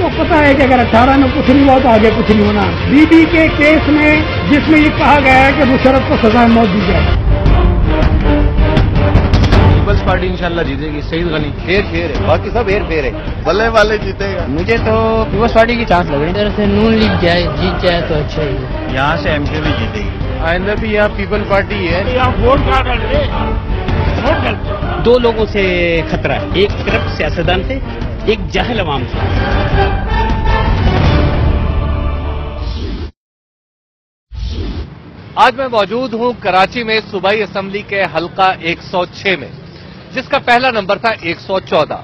تو پتا ہے کہ اگر اٹھارہ میں کچھ نہیں ہوا تو آگے کچھ نہیں ہونا۔ بی بی کے کیس میں جس میں یہ کہا گیا ہے کہ مشرف کو سزائے موت دی جائے۔ پیپلز پارٹی انشاءاللہ جیتے گی۔ سعید غنی پھر پھر ہے۔ باقی سب ہیر پھیر ہے۔ بلے والے جیتے گا۔ مجھے تو پیپلز پارٹی کی چانس لگ رہی سے نون لیگ جائے جیت جائے تو اچھا ہی ہے۔ یہاں سے ایم کے بھی جیتے گی۔ آئندہ بھی یہاں پیپل پارٹی ہے۔ ووٹ کر دو لوگوں سے خطرہ ہے۔ ایک کرپٹ سیاستدان سے ایک جاہل عوام سے۔ آج میں موجود ہوں کراچی میں صوبائی اسمبلی کے حلقہ ایک سو چھ میں، جس کا پہلا نمبر تھا ایک سو چودہ۔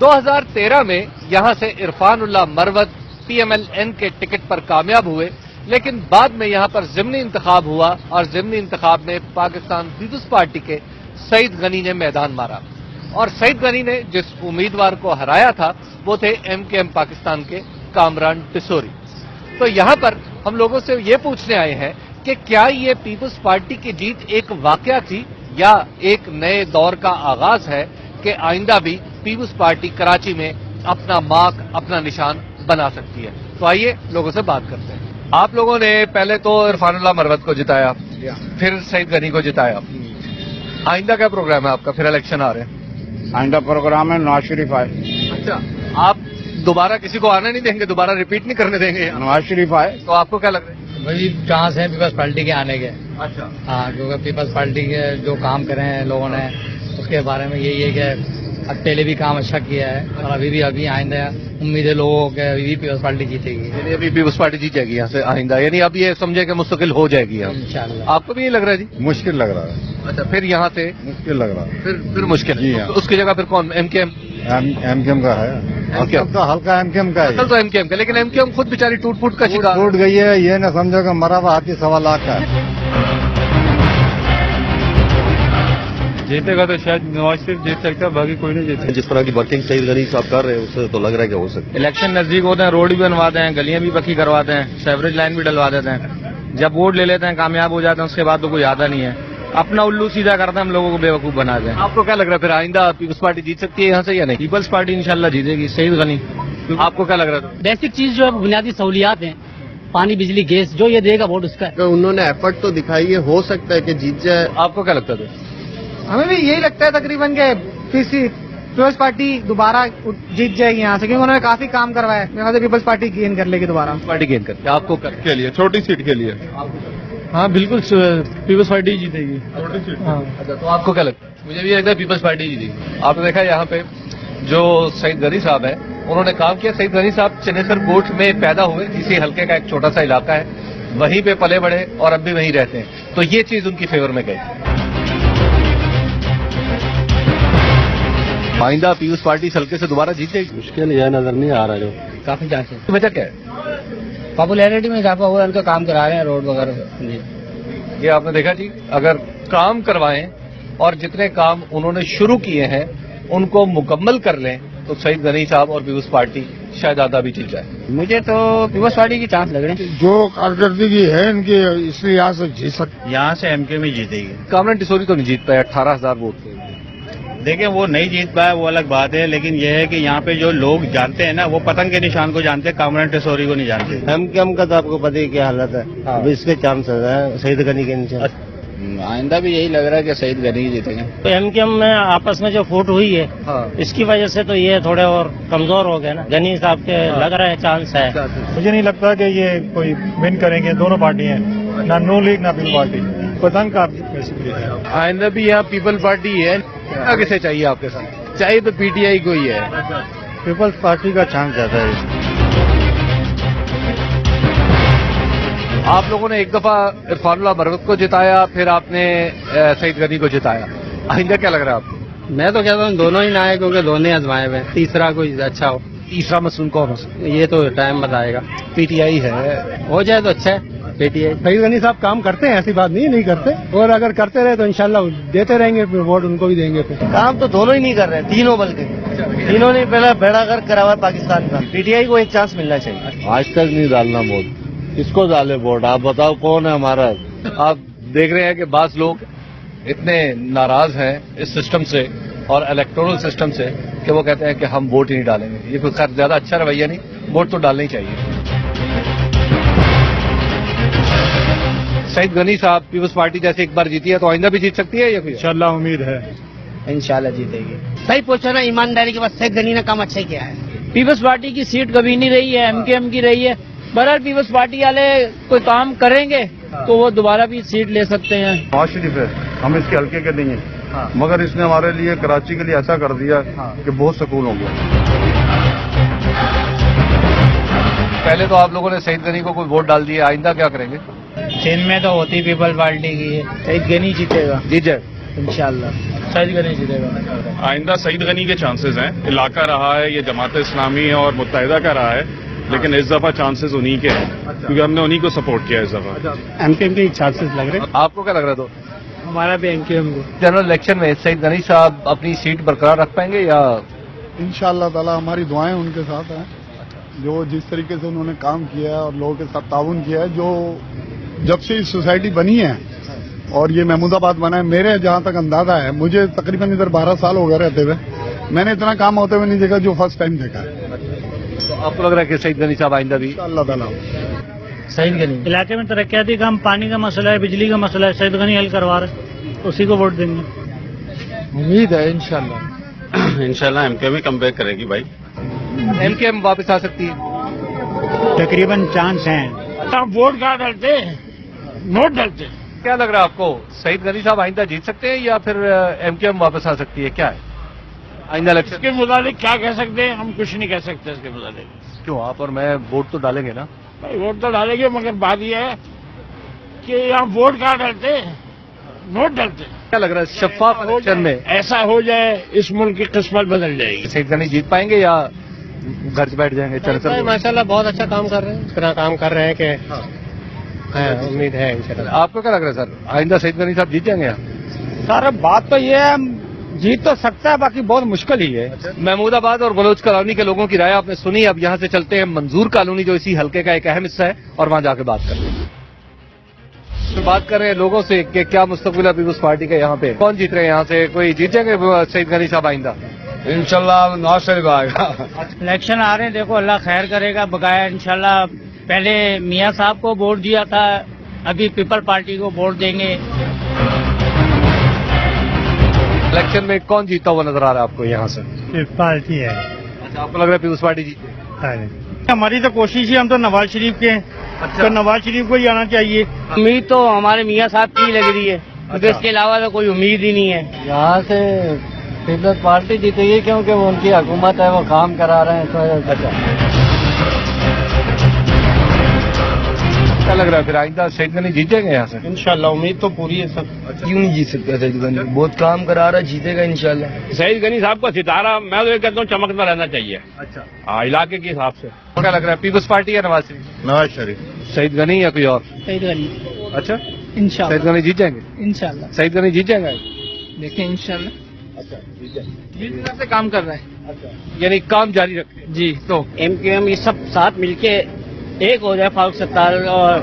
دو ہزار تیرہ میں یہاں سے Irfanullah Marwat P M L N کے ٹکٹ پر کامیاب ہوئے، لیکن بعد میں یہاں پر ضمنی انتخاب ہوا اور ضمنی انتخاب میں پاکستان پیپلز پارٹی کے سعید غنی نے میدان مارا۔ اور سعید غنی نے جس امیدوار کو ہرایا تھا وہ تھے ایم کے ایم پاکستان کے کامران ٹسوری۔ تو یہاں پر ہم لوگوں سے یہ پوچھنے آئے ہیں کہ کیا یہ پیپلز پارٹی کی جیت ایک واقعہ تھی یا ایک نئے دور کا آغاز ہے کہ آئندہ بھی پیپلز پارٹی کراچی میں اپنا مارک اپنا نشان بنا سکتی ہے؟ تو آئیے لوگوں سے بات کرتے ہیں۔ آپ لوگوں نے پہلے تو عرفان اللہ مروت کو جتایا پھر سعید غنی کو جتایا۔ hmm. آئندہ کیا پروگرام ہے آپ کا؟ پھر الیکشن آ رہے ہیں۔ آئندہ پروگرام ہے نواز شریف آئے اچھا آپ دوبارہ کسی کو آنا نہیں دیں گے دوبارہ ریپیٹ نہیں کرنے دیں گے؟ نواز شریف آئے تو آپ کو کیا لگ رہا ہے؟ بھائی چانس ہے پیپلز پارٹی کے آنے کے۔ اچھا۔ ہاں کیونکہ پیپلز پارٹی کے جو کام کرے ہیں لوگوں نے اس کے بارے میں یہی ہے کہ اور پہلے بھی کام اچھا کیا ہے اور ابھی بھی ابھی آئندہ امید ہے لوگوں کے ابھی بھی پیپلس پارٹی جیتے گی۔ یعنی ابھی پیپلس پارٹی جیت جائے گی یہاں سے آئندہ۔ یعنی اب یہ سمجھے کہ مستقل ہو جائے گی آپ کو بھی یہ لگ رہا ہے جی؟ مشکل لگ رہا ہے۔ اچھا پھر یہاں سے؟ مشکل لگ رہا ہے۔ پھر پھر مشکل۔ ہے اس کی جگہ پھر کون؟ ایم کے ایم؟ ایم کے ایم کا ہے۔ ہلکا ایم کے ایم کا ہے۔ تو ایم کے ایم کا لیکن ایم کے ایم خود بیچاری ٹوٹ پھوٹ کا ٹوٹ گئی ہے۔ یہ نہ سمجھو کہ مرا ہاتھی سوا لاکھ کا ہے۔ جیتے گا تو شاید نواز شریف جیت سکتا ہے باقی کوئی نہیں جیتے جس طرح کی ورکنگ سعید غنی صاحب کر رہے ہیں اس سے تو لگ رہا ہے کہ ہو سکتا ہے۔ الیکشن نزدیک ہوتے ہیں روڈ بھی بنوا ہیں گلیاں بھی پکی کرواتے ہیں سیوریج لائن بھی ڈلوا دیتے ہیں۔ جب ووٹ لے لیتے ہیں کامیاب ہو جاتے ہیں اس کے بعد تو کوئی آتا نہیں ہے۔ اپنا الو سیدھا کرتا ہے ہم لوگوں کو بے وقوف بنا دیں۔ آپ کو کیا لگ رہا ہے پھر آئندہ پیپلس پارٹی جیت سکتی ہے یہاں سے یا نہیں؟ پیپلس پارٹی انشاءاللہ جیتے گی صحیح غنی۔ آپ کو کیا لگ رہا ہے؟ بیسک چیز جو ہے بنیادی سہولیات ہیں۔ پانی بجلی گیس جو یہ دے گا ووٹ اس کا انہوں نے ایفرٹ تو دکھائی ہے ہو سکتا ہے کہ جیت جائے۔ آپ کو کیا لگتا ہے؟ ہمیں بھی یہی لگتا ہے تقریباً کہ کسی پیپلز پارٹی دوبارہ جیت جائے گی یہاں سے کیونکہ انہوں نے کافی کام کروایا ہے۔ پیپلز پارٹی گین کر لے گی دوبارہ۔ پارٹی گین کر آپ کو کے لیے چھوٹی سیٹ کے لیے۔ ہاں بالکل پیپلز پارٹی جیتے گی۔ چھوٹی سیٹ۔ ہاں۔ اچھا، تو آپ کو کیا لگتا ہے؟ مجھے بھی لگتا ہے پیپلز پارٹی جیتے گی۔ آپ نے دیکھا یہاں پہ جو سعید غنی صاحب ہے انہوں نے کام کیا۔ سعید غنی صاحب چنیسر کوٹ میں پیدا ہوئے اسی ہلکے کا ایک چھوٹا سا علاقہ ہے۔ وہیں پہ پلے بڑھے اور اب بھی وہیں رہتے ہیں۔ تو یہ چیز ان کی فیور میں گئی آئندہ پیپلس پارٹی سلکے سے دوبارہ جیتے گی؟ مشکل یہ نظر نہیں آ رہا جو۔ کافی چانس وجہ کیا ہے؟ پاپولیرٹی میں اضافہ ہوا ان کا کام کرا رہے ہیں روڈ وغیرہ جی۔ یہ آپ نے دیکھا جی اگر کام کروائیں اور جتنے کام انہوں نے شروع کیے ہیں ان کو مکمل کر لیں تو سعید غنی صاحب اور پیپلس پارٹی شاید آدھا بھی جیت جائے۔ مجھے تو پیپلس پارٹی کی چانس لگ رہے ہیں جو کارکردگی ہے ان کی اس لیے یہاں سے جیت سکتے یہاں سے ایم کے میں جیتے گی۔ کامران ٹسوری تو نہیں جیت پائے اٹھارہ ہزار ووٹ دیکھیں وہ نہیں جیت پایا وہ الگ بات ہے لیکن یہ ہے کہ یہاں پہ جو لوگ جانتے ہیں نا وہ پتنگ کے نشان کو جانتے ہیں کامران ٹیسوری کو نہیں جانتے۔ ایم کے ایم کا تو آپ کو پتہ ہی کیا حالت ہے۔ ہاں۔ اب اس کے چانس ہے سعید گنی کے نشان اچھا۔ آئندہ بھی یہی لگ رہا ہے کہ سعید گنی جیتیں گے۔ تو ایم کے ایم میں آپس میں جو فوٹ ہوئی ہے ہاں۔ اس کی وجہ سے تو یہ تھوڑے اور کمزور ہو گئے نا۔ گنی صاحب کے ہاں۔ لگ رہا ہے چانس ہے اچھا، اچھا۔ مجھے نہیں لگتا کہ یہ کوئی ون کریں گے دونوں پارٹی ہیں نہ نو لیگ نہ پیپل پارٹی پتنگ کا ہاں، آئندہ بھی یہاں پیپل پارٹی ہے۔ کسے چاہیے آپ کے ساتھ؟ چاہیے تو پی ٹی آئی کو ہی ہے۔ پیپل پارٹی کا چانس زیادہ ہے۔ آپ لوگوں نے ایک دفعہ عرفان اللہ برکت کو جتایا پھر آپ نے سعید غنی کو جتایا۔ آئندہ کیا لگ رہا ہے آپ کو؟ میں تو کہتا ہوں دونوں ہی نہ آئے کیونکہ دونوں ازمائے ہوئے تیسرا کوئی اچھا ہو۔ تیسرا مسلم کون ہو یہ تو ٹائم بتائے گا۔ پی ٹی آئی ہے۔ ہو جائے تو اچھا ہے۔ بیٹی ہے۔ سعید غنی صاحب کام کرتے ہیں ایسی بات نہیں نہیں کرتے۔ اور اگر کرتے رہے تو انشاءاللہ دیتے رہیں گے ووٹ ان کو بھی دیں گے پھر۔ کام تو دونوں ہی نہیں کر رہے ہیں تینوں بلکہ۔ تینوں نے پہلا بیڑا کر کرا پاکستان کا۔ پی ٹی آئی کو ایک چانس ملنا چاہیے۔ آج تک نہیں ڈالنا ووٹ۔ اس کو ڈالے ووٹ؟ آپ بتاؤ کون ہے ہمارا۔ آپ دیکھ رہے ہیں کہ بعض لوگ اتنے ناراض ہیں اس سسٹم سے اور الیکٹورل سسٹم سے کہ وہ کہتے ہیں کہ ہم ووٹ ہی نہیں ڈالیں گے۔ یہ کوئی خیر زیادہ اچھا رویہ نہیں ووٹ تو ڈالنا ہی چاہیے۔ سعید گنی صاحب پیوز پارٹی جیسے ایک بار جیتی ہے تو آئندہ بھی جیت سکتی ہے یا پھر؟ انشاءاللہ امید ہے۔ انشاءاللہ جیتے گی۔ صحیح پوچھو نا ایمانداری کے بعد سعید گنی نے کام اچھا کیا ہے۔ پیوز پارٹی کی سیٹ کبھی نہیں رہی ہے ایم کے ایم کی رہی ہے۔ برحال پیوز پارٹی والے کوئی کام کریں گے تو وہ دوبارہ بھی سیٹ لے سکتے ہیں۔ نواز شریف ہے۔ ہم اس کے ہلکے کے نہیں ہیں مگر اس نے ہمارے لیے کراچی کے لیے ایسا کر دیا ہاں۔ کہ بہت سکون ہو گیا۔ پہلے تو آپ لوگوں نے سعید گنی کو کوئی ووٹ ڈال دیا آئندہ کیا کریں گے؟ ان میں تو ہوتی پیپل پارٹی کی۔ ہے سعید گنی جیتے گا جی جی انشاءاللہ۔ سعید گنی جیتے گا آئندہ سعید گنی کے چانسز ہیں۔ علاقہ رہا ہے یہ جماعت اسلامی اور متحدہ کا رہا ہے لیکن اس دفعہ چانسز انہی کے ہیں۔ کیونکہ ہم نے انہی کو سپورٹ کیا اس دفعہ۔ ایم کے ایم کے چانسز لگ رہے ہیں؟ آپ کو کیا لگ رہا تو ہمارا بھی ایم کے ایم کو۔ جنرل الیکشن میں سعید گنی صاحب اپنی سیٹ برقرار رکھ پائیں گے یا؟ ان شاء اللہ تعالیٰ ہماری دعائیں ان کے ساتھ ہیں۔ جو جس طریقے سے انہوں نے کام کیا ہے اور لوگوں کے ساتھ تعاون کیا ہے جو جب سے اس سوسائٹی بنی ہے اور یہ محمود آباد بنا ہے میرے جہاں تک اندازہ ہے مجھے تقریباً ادھر بارہ سال ہو گئے رہتے ہوئے میں نے اتنا کام ہوتے ہوئے نہیں دیکھا جو فرسٹ ٹائم دیکھا ہے۔ آپ کو لگ رہا ہے کہ سعید گنی صاحب آئندہ بھی اللہ تعالیٰ۔ سعید گنی علاقے میں ترقیاتی کام پانی کا مسئلہ ہے بجلی کا مسئلہ ہے سعید گنی حل کروا رہے اسی کو ووٹ دیں گے۔ امید ہے انشاءاللہ۔ انشاءاللہ ایم کے بھی کم بیک کرے گی بھائی۔ ایم کے ایم واپس آ سکتی ہے تقریباً چانس ہیں۔ آپ ووٹ کہاں ڈرتے ہیں۔ نوٹ ڈالتے ہیں۔ کیا لگ رہا ہے آپ کو سعید غنی صاحب آئندہ جیت سکتے ہیں یا پھر ایم کیو ایم واپس آ سکتی ہے؟ کیا ہے؟ آئندہ الیکشن اس کے متعلق کیا کہہ سکتے ہیں؟ ہم کچھ نہیں کہہ سکتے اس کے متعلق۔ کیوں؟ آپ اور میں ووٹ تو ڈالیں گے نا؟ ووٹ تو ڈالیں گے مگر بات یہ ہے کہ یہاں ووٹ کہاں ڈالتے نوٹ ڈالتے کیا لگ رہا ہے شفاف الیکشن میں؟ ایسا ہو جائے اس ملک کی قسمت بدل جائے گی۔ سعید غنی جیت پائیں گے یا گھر بیٹھ جائیں گے؟ ماشاء اللہ بہت اچھا کام کر رہے ہیں اتنا کام کر رہے ہیں کہ ہاں۔ ہاں، جی۔ امید ہے آپ کو کیا لگ رہا ہے سر؟ آئندہ سعید غنی صاحب جیت جائیں گے سر بات تو یہ ہے جیت تو سکتا ہے باقی بہت مشکل ہی ہے۔ اچھا۔ محمود آباد اور بلوچ کالونی کے لوگوں کی رائے آپ نے سنی اب یہاں سے چلتے ہیں منظور کالونی جو اسی حلقے کا ایک اہم حصہ ہے اور وہاں جا کے بات کرتے ہیں۔ بات کر رہے ہیں لوگوں سے کہ کیا مستقبل ہے پیپلز پارٹی کا یہاں پہ؟ کون جیت رہے ہیں یہاں سے؟ کوئی جیت جائیں گے سعید غنی صاحب آئندہ؟ انشاءاللہ شاء شریف آئے گا۔ الیکشن آ رہے ہیں دیکھو اللہ خیر کرے گا بقایا انشاءاللہ پہلے میاں صاحب کو ووٹ دیا تھا ابھی پیپل پارٹی کو ووٹ دیں گے۔ الیکشن میں کون جیتا ہوا نظر آ رہا ہے آپ کو یہاں سے؟ پارٹی ہے۔ اچھا، آپ کو لگ رہا ہے پیپلز پارٹی جیتے ہاں جی۔ ہماری تو کوشش ہی ہم تو نواز شریف کے ہیں۔ اچھا۔ تو نواز شریف کو ہی آنا چاہیے۔ امید تو ہمارے میاں صاحب کی لگ رہی ہے۔ اچھا۔ کیونکہ اس کے علاوہ تو کوئی امید ہی نہیں ہے۔ یہاں سے پیپلز پارٹی جیتے گی کیونکہ وہ ان کی حکومت ہے وہ کام کرا رہے ہیں اچھا لگ رہا ہے پھر آئندہ سیٹ کرنے جیتے گا یہاں سے؟ انشاءاللہ امید تو پوری ہے سب۔ اچھا۔ کیوں نہیں جیت سکتا سعید گنی بہت کام کرا رہا ہے جیتے گا انشاءاللہ۔ سعید گنی صاحب کا ستارہ میں تو یہ کہتا ہوں چمکتا رہنا چاہیے۔ اچھا۔ ہاں علاقے کے حساب سے۔ کیا لگ رہا ہے پیپلس پارٹی ہے نواز شریف؟ نواز شریف۔ سعید گنی یا کوئی اور؟ سعید گنی اچھا۔ انشاءاللہ۔ سعید جیت جائیں گے؟ انشاءاللہ۔ سعید غنی جیت جائیں گے؟ دیکھیں انشاءاللہ۔ اچھا جیت سے کام کر رہے ہیں۔ اچھا۔ یعنی کام جاری رکھیں۔ جی تو۔ ایم کیو ایم یہ سب ساتھ مل کے ایک ہو جائے فاروق ستار اور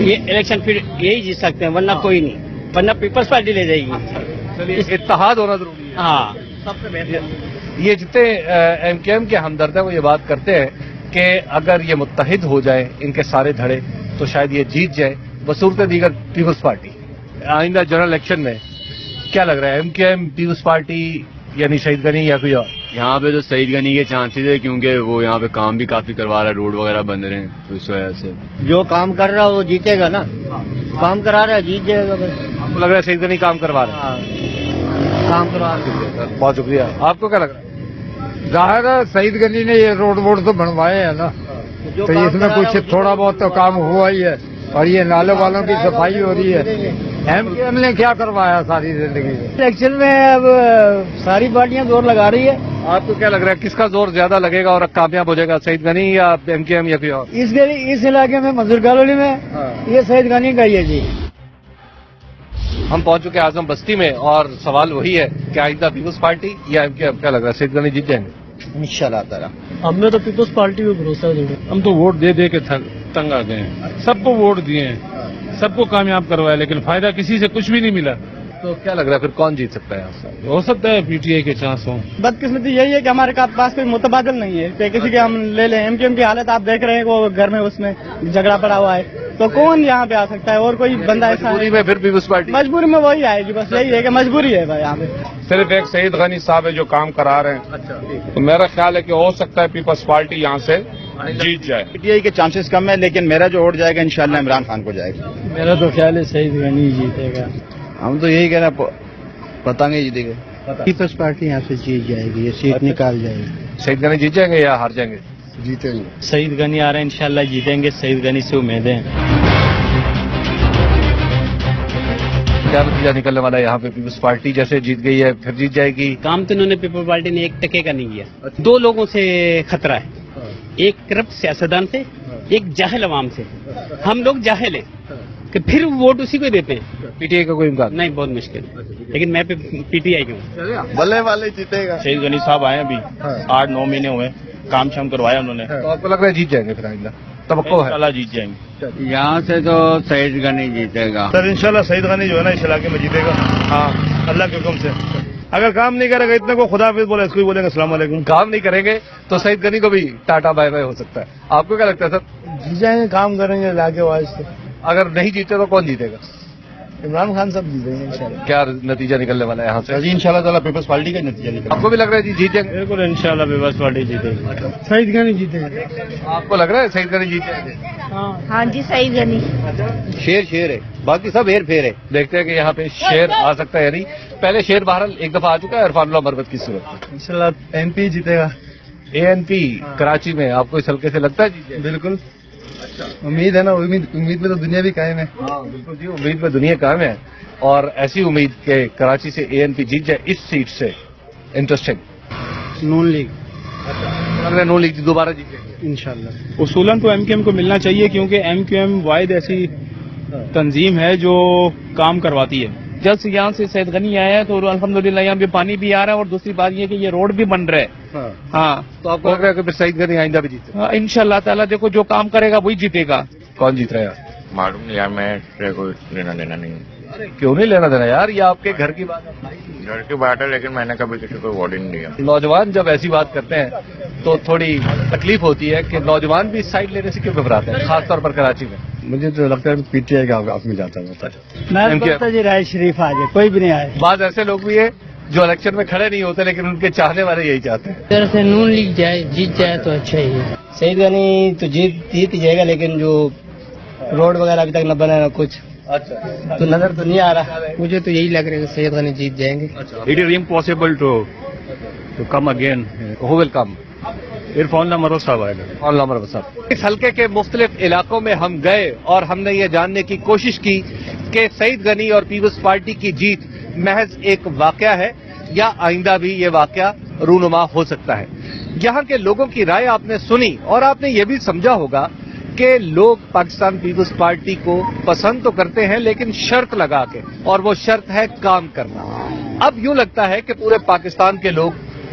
یہ الیکشن پھر یہی جیت سکتے ہیں ورنہ کوئی نہیں۔ ورنہ پیپلز پارٹی لے جائے گی۔ اتحاد ہونا ضروری ہے۔ ہاں۔ سب سے بہتر۔ یہ جتنے ایم کے ایم کے ہمدرد ہیں وہ یہ بات کرتے ہیں کہ اگر یہ متحد ہو جائیں ان کے سارے دھڑے تو شاید یہ جیت جائے۔ بصورت دیگر پیپلز پارٹی۔ آئندہ جنرل الیکشن میں کیا لگ رہا ہے؟ ایم کے ایم پیپلز پارٹی یعنی شہید گنی یا کوئی اور؟ یہاں پہ تو سعید گنی کے چانسز ہے کیونکہ وہ یہاں پہ کام بھی کافی کروا رہا ہے روڈ وغیرہ بند رہے ہیں تو اس وجہ سے۔ جو کام کر رہا ہے وہ جیتے گا نا؟ کام کرا رہا ہے جیت جائے گا آپ کو لگ رہا ہے سعید گنی کام کروا رہا ہے؟ ہاں۔ کام کروا رہا بہت شکریہ۔ آپ کو کیا لگ رہا ہے؟ ظاہر ہے سعید گنی نے یہ روڈ ووڈ تو بنوائے ہیں نا۔ تو اس میں کچھ تھوڑا بہت تو کام ہوا ہی ہے اور یہ نالے والوں کی صفائی ہو رہی ہے۔ ایم کے ایم نے کیا کروایا ساری زندگی الیکشن میں اب ساری پارٹیاں زور لگا رہی ہے۔ آپ کو کیا لگ رہا ہے کس کا زور زیادہ لگے گا اور کامیاب ہو جائے گا؟ سعید غنی یا ایم کے ایم یا کوئی اور؟ اس اس علاقے میں مزدور کالونی میں ہاں۔ یہ سعید غنی کا ہی ہے جی۔ ہم پہنچ چکے اعظم بستی میں اور سوال وہی ہے کہ آئندہ پیپلز پارٹی یا ایم کے ایم؟ کیا لگ رہا ہے؟ سعید غنی جیت جائیں گے؟ ان شاء اللہ تعالیٰ۔ ہم نے تو پیپلز پارٹی کو بھروسہ دیا ہم تو ووٹ دے دے کے تنگ آ گئے ہیں۔ سب کو ووٹ دیے ہیں۔ سب کو کامیاب کروایا لیکن فائدہ کسی سے کچھ بھی نہیں ملا۔ تو کیا لگ رہا ہے؟ پھر کون جیت سکتا ہے ہو سکتا ہے پی ٹی آئی کے چانس ہوں۔ بدقسمتی یہی ہے کہ ہمارے پاس کوئی متبادل نہیں ہے۔ کہ کسی کے ہم لے لیں۔ ایم کی ایم کی حالت آپ دیکھ رہے ہیں وہ گھر میں اس میں جھگڑا پڑا ہوا ہے۔ تو کون یہاں پہ آ سکتا ہے؟ اور کوئی بندہ ایسا میں پھر پیپلس پارٹی مجبوری میں وہی آئے گی بس یہی ہے کہ مجبوری ہے بھائی یہاں پہ۔ صرف ایک سعید غنی صاحب ہے جو کام کرا رہے ہیں۔ اچھا، تو میرا خیال ہے کہ ہو سکتا ہے پیپلس پارٹی یہاں سے جیت جائے۔ پی ٹی آئی کے چانسز کم ہے لیکن میرا جو ووٹ جائے گا انشاءاللہ عمران خان کو جائے گا۔ میرا تو خیال ہے سعید غنی جیتے گا۔ ہم تو یہی کہنا پتہ نہیں جیتے گا پیپلس پارٹی یہاں سے جیت جائے گی یہ سیٹ اچھا۔ نکال جائے گی۔ سعید گنی جیت جائیں گے یا ہار جائیں گے؟ جیتیں گے۔ سعید گنی آ رہے ہیں انشاءاللہ جیتیں گے۔ سعید گنی سے امیدیں کیا نتیجہ نکلنے والا ہے؟ یہاں پہ پیپلس پارٹی جیسے جیت گئی ہے پھر جیت جائے گی۔ کام تو انہوں نے پیپل پارٹی نے ایک ٹکے کا نہیں کیا۔ اچھا۔ دو لوگوں سے خطرہ ہے۔ ہاں۔ ایک کرپٹ سیاستدان سے ہاں۔ ایک جاہل عوام سے۔ ہم لوگ جاہل ہیں۔ ہاں۔ کہ پھر ووٹ اسی کو دیتے ہیں۔ پی ٹی آئی کا کوئی امکان؟ نہیں بہت مشکل۔ اچھا، لیکن میں پی ٹی آئی کا بلے والے جیتے گا۔ شہید غنی صاحب آئے ابھی۔ ہاں۔ آٹھ نو مہینے ہوئے۔ کام شام کروایا انہوں نے۔ ہاں۔ تو آپ کو لگ رہا ہے جیت جائیں گے پھر آئندہ؟ توقع ہے۔ اللہ جیت جائیں گے۔ یہاں سے تو سعید غنی جیتے گا۔ سر انشاءاللہ سعید غنی جو ہے نا اس علاقے میں جیتے گا۔ ہاں۔ اللہ کے حکم سے۔ اگر کام نہیں کرے گا اتنے کو خدا حافظ بولے اس کو بولیں گے السلام علیکم۔ کام نہیں کریں گے تو سعید غنی کو بھی ٹاٹا بائی بائی ہو سکتا ہے۔ آپ کو کیا لگتا ہے سر؟ جی جائیں گے کام کریں گے علاقے واضح سے اگر نہیں جیتے تو کون جیتے گا؟ عمران خان صاحب جیتے ہیں کیا نتیجہ نکلنے والا ہے یہاں سے؟ جی انشاءاللہ تعالی پیپلز پارٹی کا نتیجہ نکلے آپ کو بھی لگ رہا ہے جی جیتے ہیں؟ بالکل انشاءاللہ پیپلز پارٹی جیتے گی سعید غنی جیتے ہیں۔ آپ کو لگ رہا ہے سعید غنی جیتے ہاں جی سعید غنی۔ شیر شیر ہے۔ باقی سب ہیر پھیر ہے دیکھتے ہیں کہ یہاں پہ شیر آ سکتا ہے یا نہیں۔ پہلے شیر بہرحال ایک دفعہ آ چکا ہے عرفان اللہ مربت کی صورت۔ اللہ ایم پی جیتے گا۔ اے این پی کراچی میں آپ کو اس حلقے سے لگتا ہے جی؟ بالکل۔ امید ہے نا امید میں تو دنیا بھی قائم ہے۔ ہاں، بالکل جی امید میں دنیا قائم ہے۔ اور ایسی امید کہ کراچی سے اے این پی جیت جائے اس سیٹ سے interesting Noon league. Noon league جی، دوبارہ جیت جائے ان شاء اللہ اصولاً تو ایم کیو ایم کو ملنا چاہیے کیونکہ ایم کیو ایم واحد ایسی تنظیم ہے جو کام کرواتی ہے۔ جب سے یہاں سے سید غنی آیا ہے تو الحمدللہ یہاں بھی پانی بھی آ رہا ہے اور دوسری بات یہ کہ یہ روڈ بھی بن رہے ہاں۔, ہاں۔ تو آپ کو کہ پھر سعید غنی آئندہ بھی جیتے۔ ہیں ان شاء اللہ تعالیٰ دیکھو جو کام کرے گا وہی جیتے گا۔ کون جیت رہا ہے؟ معلوم نہیں یار میں کوئی لینا دینا نہیں کیوں نہیں لینا دینا یار؟ یہ آپ کے گھر کی بات ہے۔ گھر کی بات ہے لیکن میں نے کبھی کسی کو ووٹ نہیں دیا۔ نوجوان جب ایسی بات کرتے ہیں تو تھوڑی تکلیف ہوتی ہے کہ نوجوان بھی اس سائڈ لینے سے کیوں گھبراتے ہیں؟ خاص طور پر کراچی میں۔ مجھے تو لگتا ہے پی ٹی آئی کا آپ مل جاتا جی رائے شریف آ کوئی بھی نہیں آئے۔ بعض ایسے لوگ بھی ہیں جو الیکشن میں کھڑے نہیں ہوتے لیکن ان کے چاہنے والے یہی چاہتے ہیں۔ اگر سے نون لیگ جائے جیت جائے تو اچھا ہی ہے۔ سعید غنی تو جیت جیت ہی جائے گا لیکن جو روڈ وغیرہ ابھی تک نہ بنا کچھ۔ اچھا۔ تو نظر تو نہیں آ رہا۔ مجھے تو یہی لگ رہا ہے کہ سعید غنی جیت جائیں گے۔ It is impossible to to come again ہو عرفان لامر صاحب آئے عرفان لامر صاحب۔ اس حلقے کے مختلف علاقوں میں ہم گئے اور ہم نے یہ جاننے کی کوشش کی کہ سعید غنی اور پیپلز پارٹی کی جیت محض ایک واقعہ ہے یا آئندہ بھی یہ واقعہ رونما ہو سکتا ہے۔ یہاں کے لوگوں کی رائے آپ نے سنی اور آپ نے یہ بھی سمجھا ہوگا کہ لوگ پاکستان پیپلز پارٹی کو پسند تو کرتے ہیں لیکن شرط لگا کے اور وہ شرط ہے کام کرنا۔ اب یوں لگتا ہے کہ پورے پاکستان کے لوگ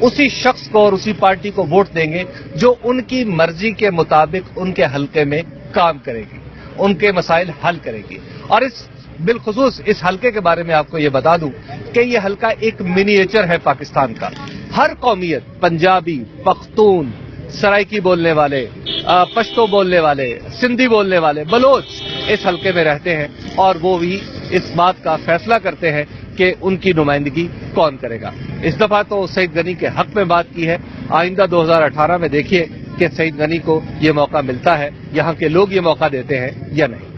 اسی شخص کو اور اسی پارٹی کو ووٹ دیں گے جو ان کی مرضی کے مطابق ان کے حلقے میں کام کرے گی، ان کے مسائل حل کرے گی۔ اور اس بالخصوص اس حلقے کے بارے میں آپ کو یہ بتا دوں کہ یہ حلقہ ایک منیچر ہے پاکستان کا۔ ہر قومیت، پنجابی، پختون سرائکی بولنے والے پشتو بولنے والے، سندھی بولنے والے، بلوچ اس حلقے میں رہتے ہیں اور وہ بھی اس بات کا فیصلہ کرتے ہیں کہ ان کی نمائندگی کون کرے گا۔ اس دفعہ تو سعید غنی کے حق میں بات کی ہے۔ آئندہ دو ہزار اٹھارہ میں دیکھیے کہ سعید غنی کو یہ موقع ملتا ہے، یہاں کے لوگ یہ موقع دیتے ہیں یا نہیں۔